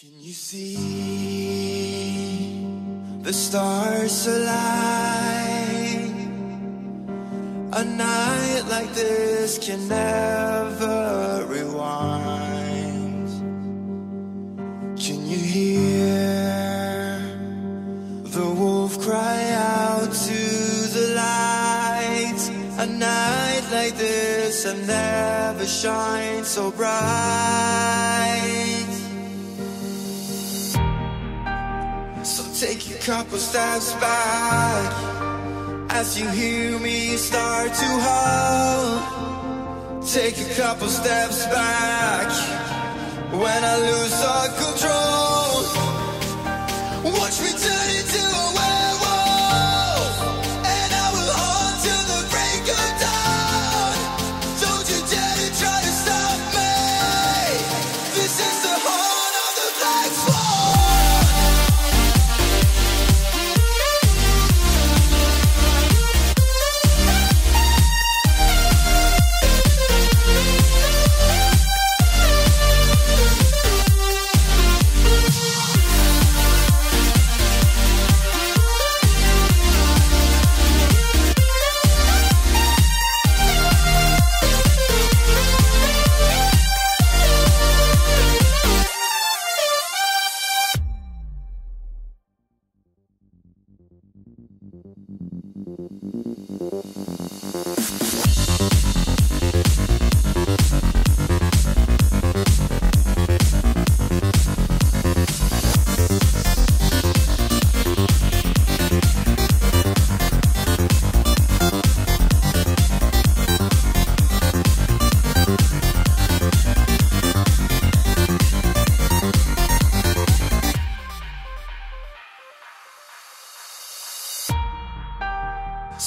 Can you see the stars align? A night like this can never rewind. Can you hear the wolf cry out to the light? A night like this have never shined so bright. Take a couple steps back as you hear me start to hum. Take a couple steps back when I lose all control. Watch me turn into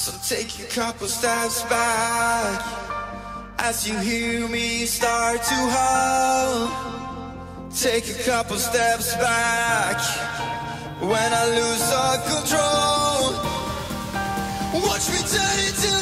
So take a couple steps back as you hear me start to hum. Take a couple steps back when I lose all control. Watch me turn into